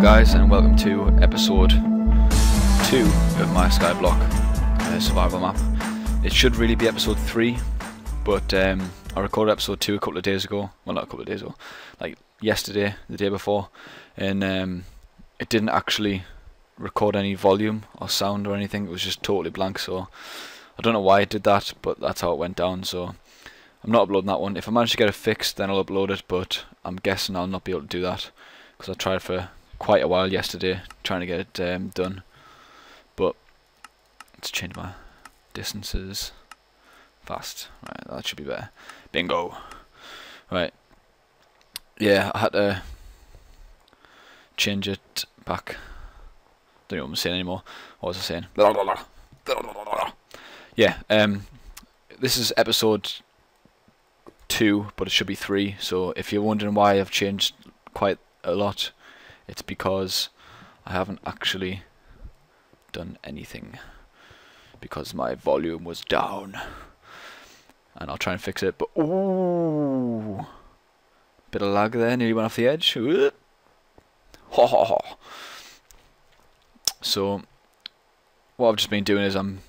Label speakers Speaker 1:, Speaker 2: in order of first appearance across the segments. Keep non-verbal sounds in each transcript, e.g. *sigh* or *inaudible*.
Speaker 1: guys, and welcome to episode 2 of my Skyblock uh, survival map. It should really be episode 3, but um, I recorded episode 2 a couple of days ago. Well, not a couple of days ago, like yesterday, the day before, and um, it didn't actually record any volume or sound or anything. It was just totally blank, so I don't know why it did that, but that's how it went down. So I'm not uploading that one. If I manage to get it fixed, then I'll upload it, but I'm guessing I'll not be able to do that because I tried for quite a while yesterday trying to get it um, done. But let's change my distances fast. Right, that should be better. Bingo. Right. Yeah, I had to change it back. Don't know what I'm saying anymore. What was I saying? Yeah, um, this is episode two, but it should be three. So if you're wondering why I've changed quite a lot, it's because I haven't actually done anything because my volume was down. And I'll try and fix it, but ooh, bit of lag there, nearly went off the edge. Ha ha ha. So what I've just been doing is I'm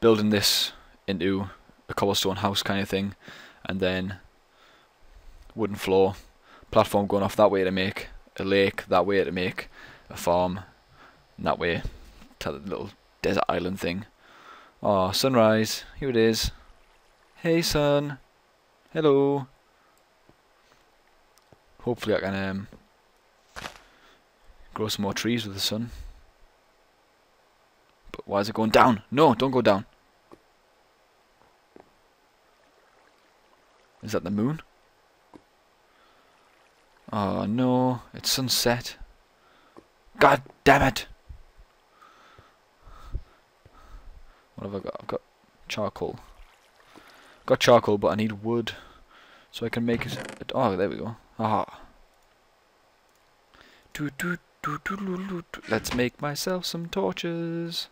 Speaker 1: building this into a cobblestone house kind of thing and then wooden floor platform going off that way to make a lake that way to make a farm that way to the little desert island thing. Oh sunrise here it is. Hey sun. Hello. Hopefully I can um, grow some more trees with the sun. But why is it going down? No don't go down. Is that the moon? Oh no, it's sunset. God damn it! What have I got? I've got charcoal. Got charcoal, but I need wood. So I can make it. Oh, there we go. Ah. Let's make myself some torches.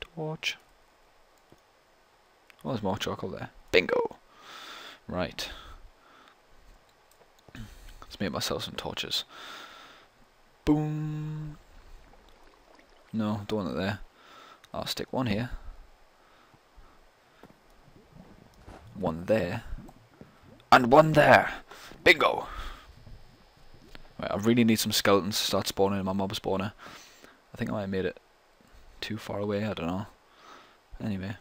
Speaker 1: Torch. Oh, there's more charcoal there. Bingo. Right. Let's make myself some torches. Boom. No, don't want it there. I'll stick one here. One there. And one there. Bingo. Right, I really need some skeletons to start spawning in my mob spawner. I think I might have made it too far away, I don't know. Anyway.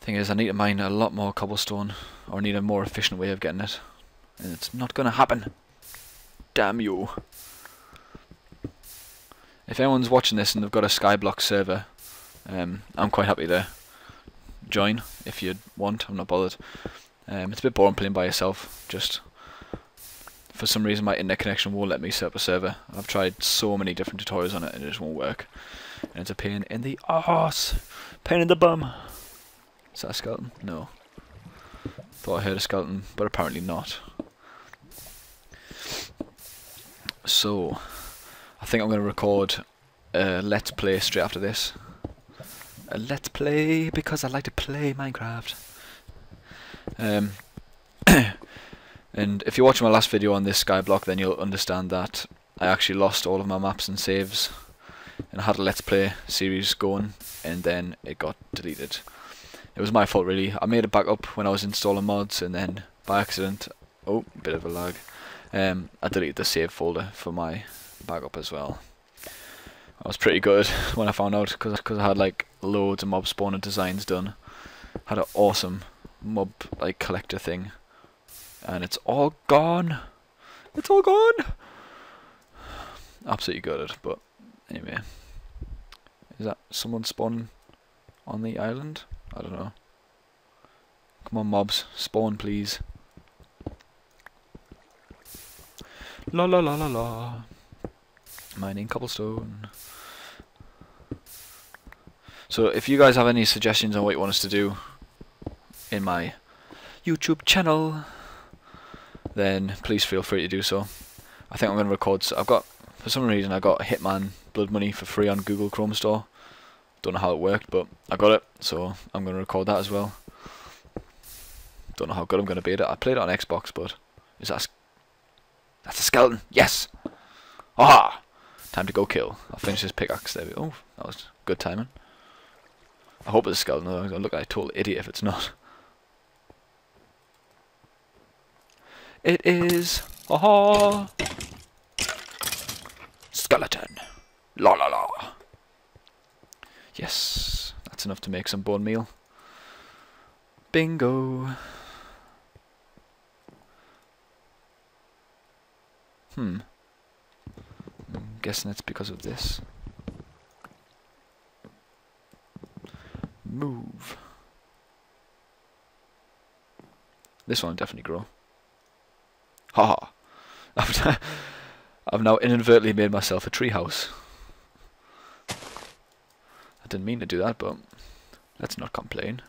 Speaker 1: Thing is, I need to mine a lot more cobblestone, or I need a more efficient way of getting it. And it's not gonna happen. Damn you. If anyone's watching this and they've got a Skyblock server, um, I'm quite happy to join if you want. I'm not bothered. Um, it's a bit boring playing by yourself. Just for some reason, my internet connection won't let me set up a server. I've tried so many different tutorials on it, and it just won't work. And it's a pain in the arse, pain in the bum. Is that a skeleton? No. Thought I heard a skeleton, but apparently not. So, I think I'm going to record a Let's Play straight after this. A Let's Play, because I like to play Minecraft. Um, *coughs* and if you're watching my last video on this skyblock, then you'll understand that I actually lost all of my maps and saves. And I had a Let's Play series going, and then it got deleted it was my fault really. I made a backup when I was installing mods and then by accident, oh, bit of a lag, um, I deleted the save folder for my backup as well. I was pretty good *laughs* when I found out because cause I had like loads of mob spawner designs done. Had an awesome mob like collector thing, and it's all gone. It's all gone. Absolutely gutted, but anyway. Is that someone spawning on the island? I don't know. Come on, mobs. Spawn, please. La la la la la. Mining cobblestone. So if you guys have any suggestions on what you want us to do in my YouTube channel, then please feel free to do so. I think I'm going to record, so I've got, for some reason I got Hitman Blood Money for free on Google Chrome Store. Don't know how it worked, but I got it, so I'm going to record that as well. Don't know how good I'm going to be at it. I played it on Xbox, but is that That's a skeleton. Yes. Ah. Time to go kill. I'll finish this pickaxe. There we go. Oh, that was good timing. I hope it's a skeleton. I'm gonna look like a total idiot if it's not. It is. Aha. Skeleton. La la la. Yes, that's enough to make some bone meal. Bingo. Hmm. I'm guessing it's because of this. Move. This one will definitely grow. Haha. -ha. *laughs* I've now inadvertently made myself a treehouse. I didn't mean to do that, but let's not complain.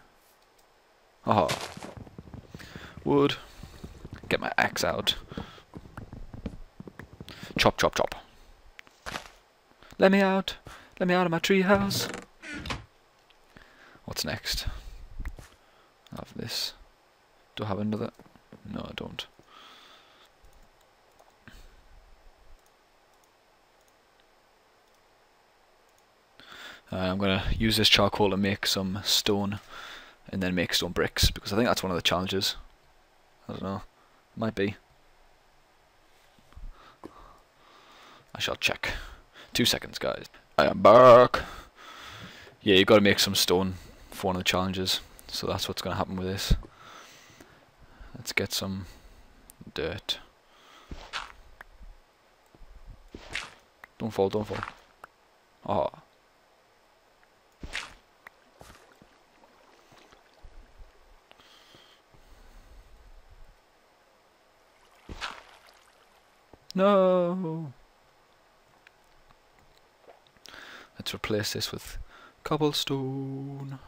Speaker 1: Haha. Wood. Get my axe out. Chop, chop, chop. Let me out. Let me out of my treehouse. What's next? I have this. Do I have another? No, I don't. I'm going to use this charcoal to make some stone and then make stone bricks because I think that's one of the challenges. I don't know. Might be. Shall check. Two seconds, guys. I am back. Yeah, you've got to make some stone for one of the challenges. So that's what's going to happen with this. Let's get some dirt. Don't fall, don't fall. Ah. Oh. No! Let's replace this with cobblestone.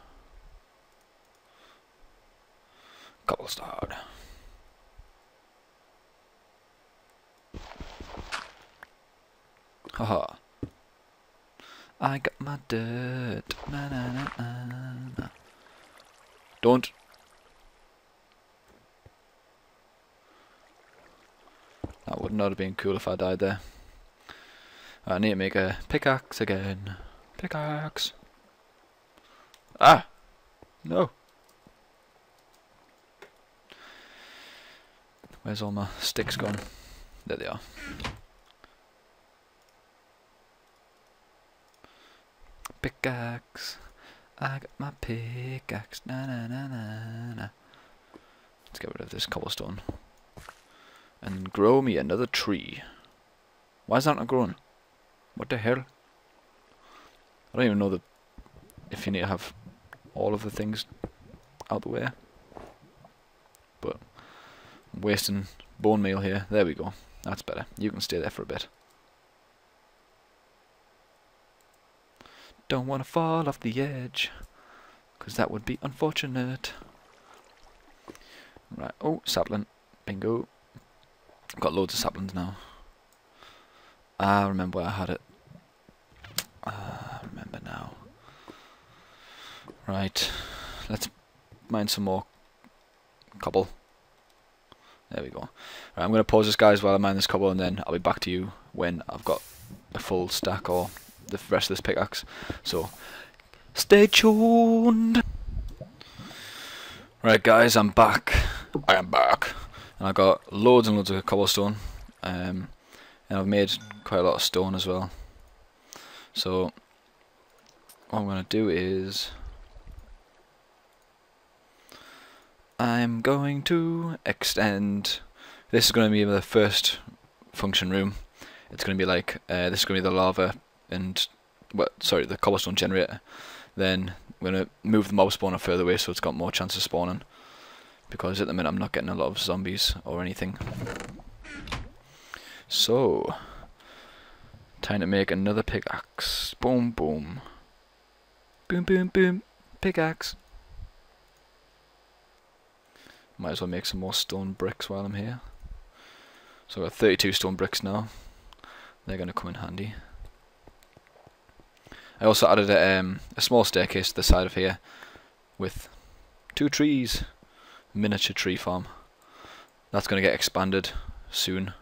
Speaker 1: Cobblestone. Haha. I got my dirt. Na, na, na, na. Don't That would not have been cool if I died there. I need to make a pickaxe again. Pickaxe. Ah! No. Where's all my sticks gone? There they are. Pickaxe. I got my pickaxe. Na na na na na. Let's get rid of this cobblestone and grow me another tree. Why is that not growing? What the hell? I don't even know the if you need to have all of the things out the way. But I'm wasting bone meal here. There we go. That's better. You can stay there for a bit. Don't want to fall off the edge. Because that would be unfortunate. Right. Oh, sapling. Bingo. Got loads of saplings now. I remember where I had it. Remember now. Right. Let's mine some more cobble. There we go. Right, I'm going to pause this guys while I mine this cobble and then I'll be back to you when I've got a full stack or the rest of this pickaxe. So, stay tuned! Right guys, I'm back. I am back and I got loads and loads of cobblestone um, and I've made quite a lot of stone as well so what I'm going to do is I'm going to extend this is going to be the first function room it's going to be like uh, this is going to be the lava and well, sorry the cobblestone generator then we're going to move the mob spawner further away so it's got more chance of spawning because at the minute I'm not getting a lot of zombies or anything. So, time to make another pickaxe. Boom, boom. Boom, boom, boom. Pickaxe. Might as well make some more stone bricks while I'm here. So I've got 32 stone bricks now. They're going to come in handy. I also added a, um, a small staircase to the side of here with two trees miniature tree farm. That's going to get expanded soon.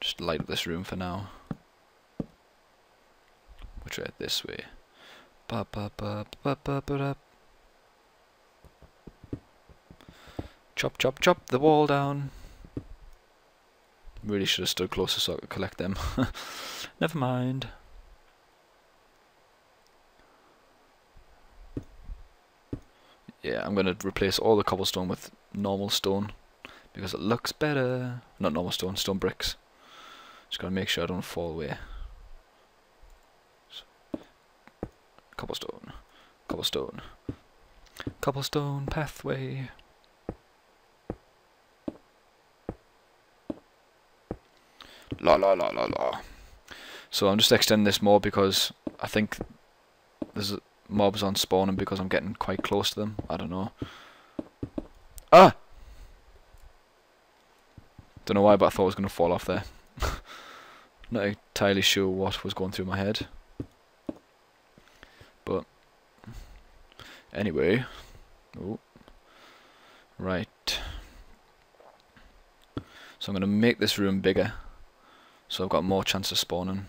Speaker 1: Just light up this room for now. Which way? This way. Ba ba ba ba ba ba da. Chop chop chop the wall down. Really should have stood closer so I could collect them. *laughs* Never mind. Yeah, I'm going to replace all the cobblestone with normal stone because it looks better. Not normal stone, stone bricks. Just got to make sure I don't fall away. So, cobblestone, cobblestone, cobblestone pathway. La la la la la. So I'm just extending this more because I think there's mobs on spawning because I'm getting quite close to them. I don't know. Ah! Don't know why, but I thought I was going to fall off there. *laughs* Not entirely sure what was going through my head. Anyway. Oh. Right. So I'm going to make this room bigger. So I've got more chance of spawning.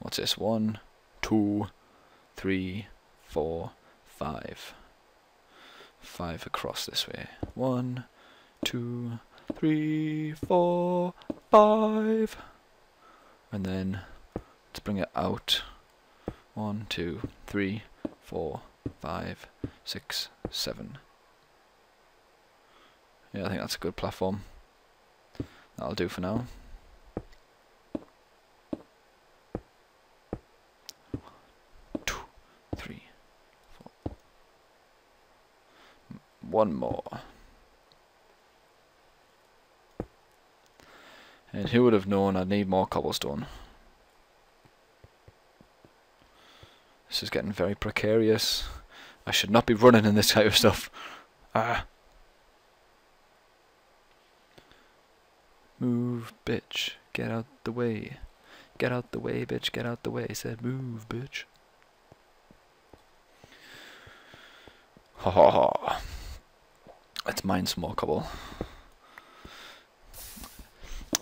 Speaker 1: What's this? One, two, three, four, five. Five across this way. One, two, three, four, five. And then let's bring it out. One, two, three, four, five, six, seven. Yeah, I think that's a good platform. That'll do for now. one more. And who would have known I'd need more cobblestone? This is getting very precarious. I should not be running in this type of stuff. Ah. Move, bitch. Get out the way. Get out the way, bitch. Get out the way. I said move, bitch. Ha ha ha. Let's mine some more cobble.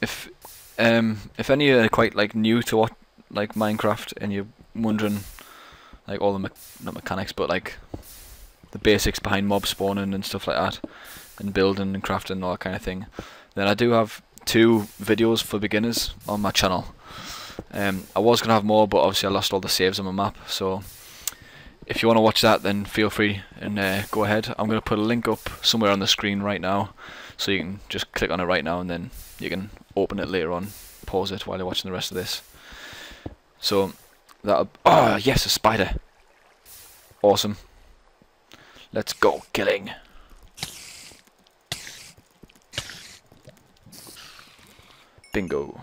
Speaker 1: If um if any are quite like new to what like Minecraft and you're wondering like all the me not mechanics but like the basics behind mob spawning and stuff like that and building and crafting and all that kind of thing then I do have two videos for beginners on my channel um, I was gonna have more but obviously I lost all the saves on my map so if you want to watch that, then feel free and uh, go ahead. I'm going to put a link up somewhere on the screen right now, so you can just click on it right now, and then you can open it later on, pause it while you're watching the rest of this. So that oh yes, a spider. Awesome. Let's go killing. Bingo.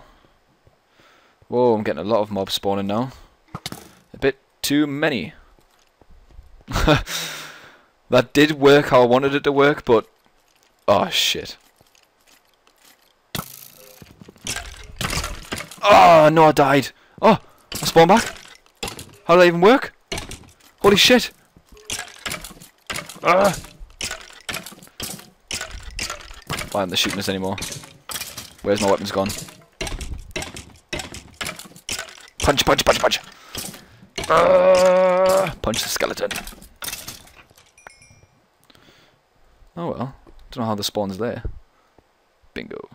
Speaker 1: Whoa, I'm getting a lot of mobs spawning now. A bit too many. *laughs* that did work how I wanted it to work, but... Oh, shit. Oh, no, I died. Oh, I spawned back. How did that even work? Holy shit. Ah. Why aren't they shooting us anymore? Where's my weapons gone? Punch, punch, punch, punch. Uh, punch the skeleton. Oh well. Don't know how the spawn's there. Bingo.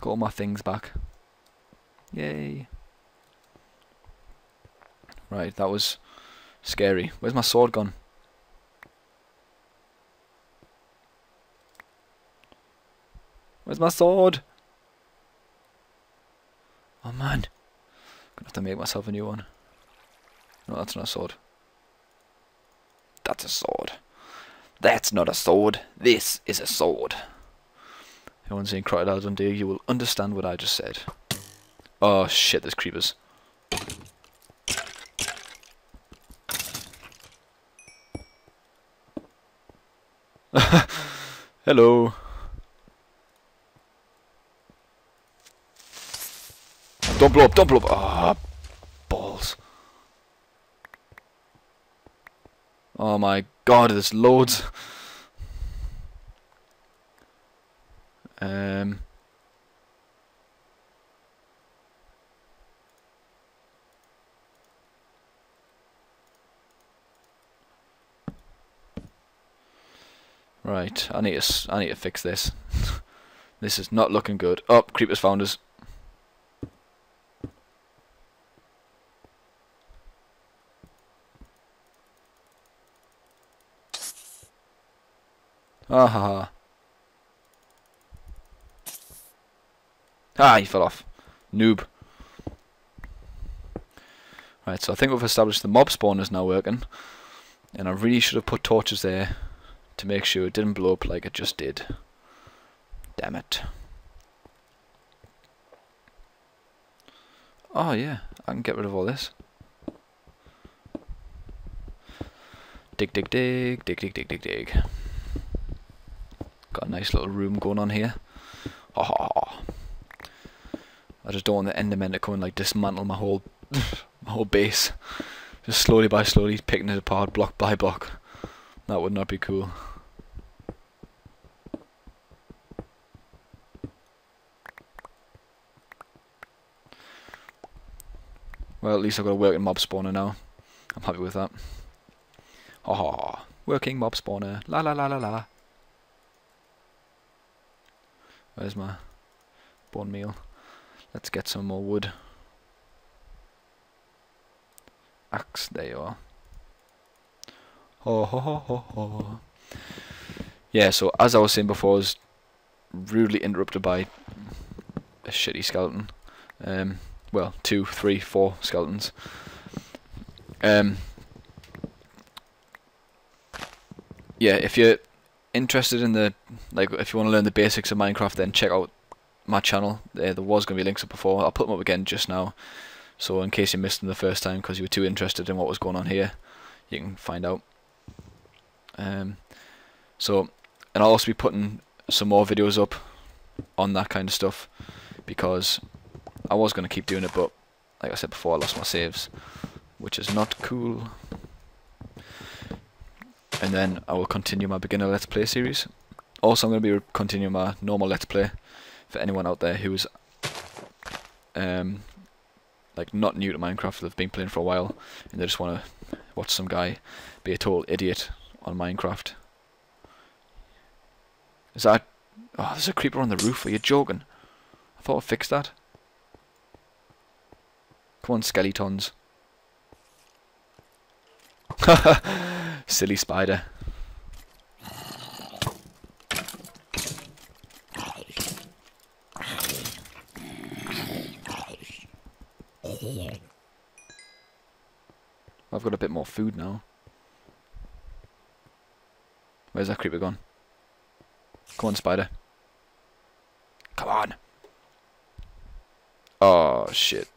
Speaker 1: Got all my things back. Yay. Right, that was scary. Where's my sword gone? Where's my sword? Oh man. Gonna have to make myself a new one. No, that's not a sword. That's a sword. That's not a sword. This is a sword. Anyone seen Crocodile Dundee, you will understand what I just said. Oh shit, there's creepers. *laughs* Hello. Don't blow up, don't blow up. Ah, balls. Oh my god, there's loads. Um, Right, I need to I need to fix this. *laughs* this is not looking good. Oh, creepers found us. Ah ha ha. Ah, he fell off. Noob. Right, so I think we've established the mob spawn is now working. And I really should have put torches there to make sure it didn't blow up like it just did. Damn it. Oh yeah, I can get rid of all this. Dig, dig, dig, dig, dig, dig, dig, dig. Got a nice little room going on here. Oh, I just don't want the Endermen to come and like dismantle my whole *laughs* my whole base. Just slowly by slowly picking it apart block by block. That would not be cool. Well, at least I've got a working mob spawner now. I'm happy with that. Oh, working mob spawner. La la la la la. Where's my bone meal? Let's get some more wood. Axe, there you are. Yeah, so as I was saying before, I was rudely interrupted by a shitty skeleton. Um, well, two, three, four skeletons. Um, yeah, if you're interested in the like, if you want to learn the basics of Minecraft, then check out my channel. There, there was going to be links up before. I'll put them up again just now. So in case you missed them the first time because you were too interested in what was going on here, you can find out. Um, so, and I'll also be putting some more videos up on that kind of stuff because I was going to keep doing it, but like I said before, I lost my saves, which is not cool. And then I will continue my beginner Let's Play series. Also, I'm going to be continuing my normal Let's Play for anyone out there who's um, like not new to Minecraft, they've been playing for a while, and they just want to watch some guy be a total idiot on Minecraft. Is that... Oh, there's a creeper on the roof. Are you joking? I thought I fixed that. Come on, skeletons. *laughs* Silly spider. I've got a bit more food now. Where's that creeper gone? Come on, spider. Come on. Oh, shit.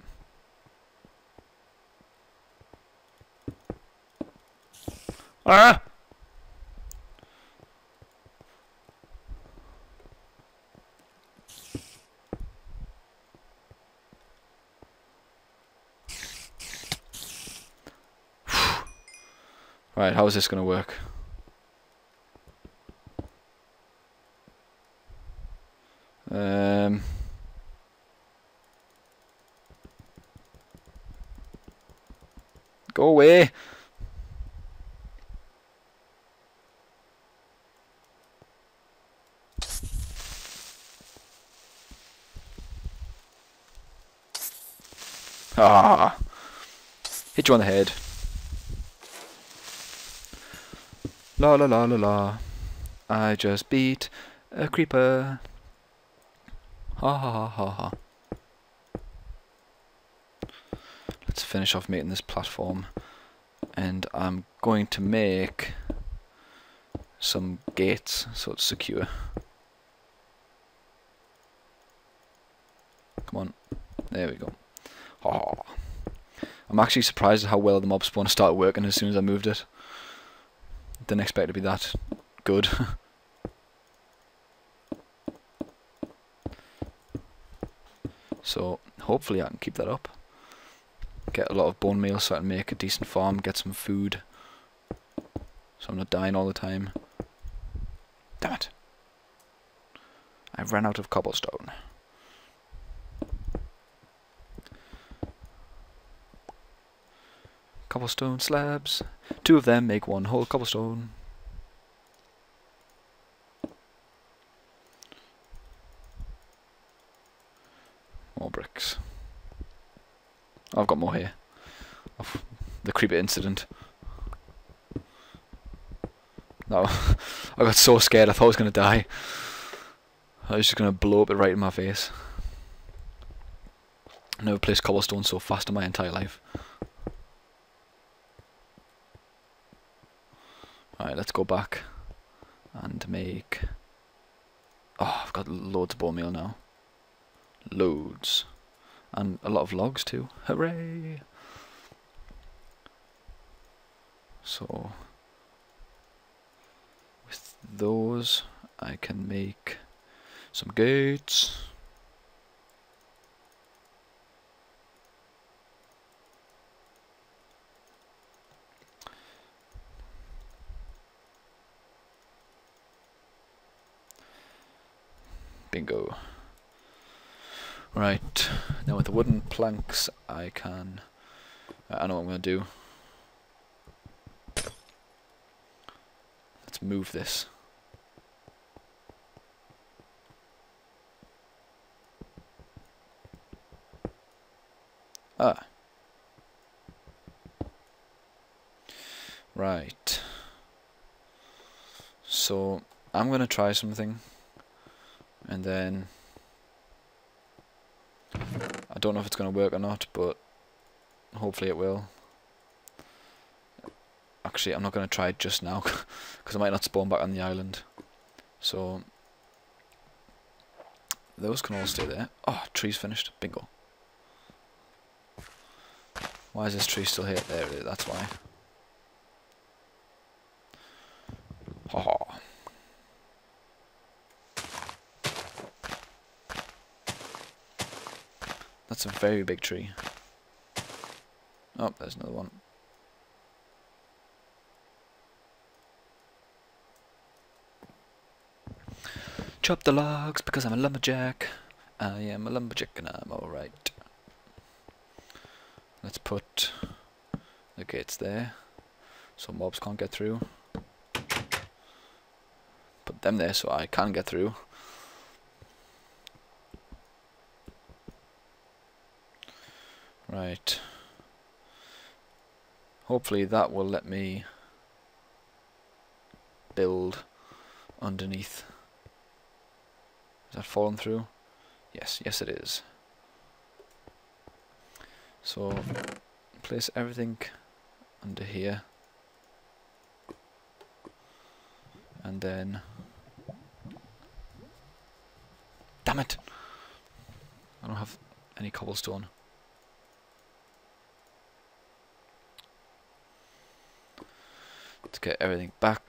Speaker 1: Ah! right, how is this going to work? Um... Go away! Ah! Hit you on the head. La la la la la. I just beat a creeper. Ha ha ha ha ha. Let's finish off making this platform. And I'm going to make some gates so it's secure. Come on. There we go. Oh. I'm actually surprised at how well the mob spawn started working as soon as I moved it. Didn't expect it to be that good. *laughs* so hopefully I can keep that up. Get a lot of bone meal so I can make a decent farm, get some food. So I'm not dying all the time. Damn it. I ran out of cobblestone. Cobblestone slabs. Two of them make one whole cobblestone. More bricks. I've got more here. Of the creeper incident. No, *laughs* I got so scared I thought I was going to die. I was just going to blow up it right in my face. never placed cobblestone so fast in my entire life. Alright, let's go back and make... Oh, I've got loads of bone meal now. Loads. And a lot of logs too. Hooray! So, with those, I can make some gates. Bingo. Right, now with the wooden planks I can... I know what I'm going to do. Let's move this. Ah. Right. So, I'm going to try something. And then... I don't know if it's going to work or not, but hopefully it will. Actually, I'm not going to try it just now, *laughs* because I might not spawn back on the island. So, those can all stay there. Oh, tree's finished. Bingo. Why is this tree still here? There it is, that's why. Ha ha. That's a very big tree. Oh, there's another one. Chop the logs because I'm a lumberjack. Ah, I am a lumberjack and I'm alright. Let's put the gates there so mobs can't get through. Put them there so I can get through. Right. Hopefully that will let me build underneath. Is that falling through? Yes, yes it is. So place everything under here and then damn it I don't have any cobblestone let's get everything back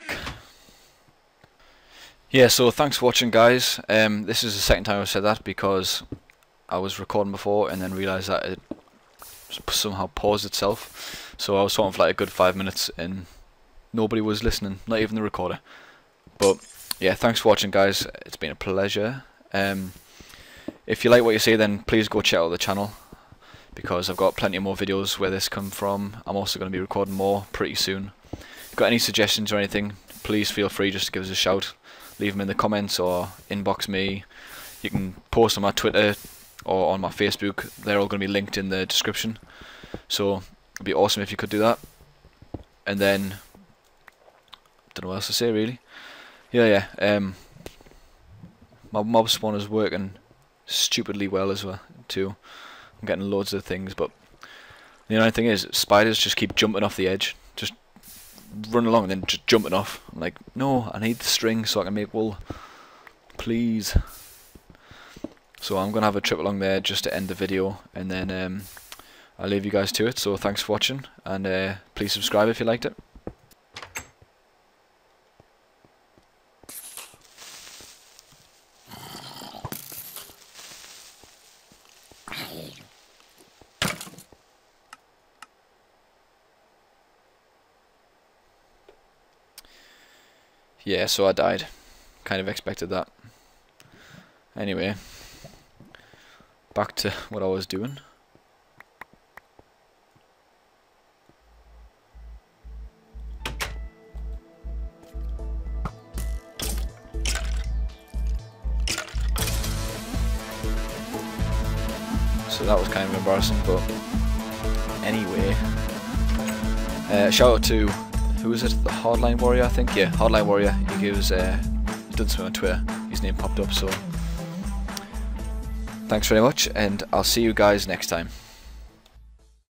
Speaker 1: yeah so thanks for watching guys um, this is the second time I've said that because I was recording before and then realised that it somehow paused itself. So I was talking for like a good five minutes and nobody was listening, not even the recorder. But yeah, thanks for watching guys. It's been a pleasure. Um, if you like what you see then please go check out the channel because I've got plenty more videos where this come from. I'm also going to be recording more pretty soon. If got any suggestions or anything, please feel free just to give us a shout. Leave them in the comments or inbox me. You can post on my Twitter, or on my Facebook. They're all going to be linked in the description. So it'd be awesome if you could do that. And then, don't know what else to say really. Yeah, yeah. Um, my mob spawn is working stupidly well as well too. I'm getting loads of things, but the only thing is spiders just keep jumping off the edge, run along and then just jumping off. I'm like, no, I need the string so I can make wool. Please. So I'm going to have a trip along there just to end the video and then um, I'll leave you guys to it. So thanks for watching and uh, please subscribe if you liked it. Yeah, so I died. Kind of expected that. Anyway back to what I was doing. so that was kind of embarrassing. But anyway, uh, shout out to who is it? The Hardline Warrior, I think. Yeah, Hardline Warrior. He gives uh, done something on Twitter. His name popped up. So thanks very much, and I'll see you guys next time.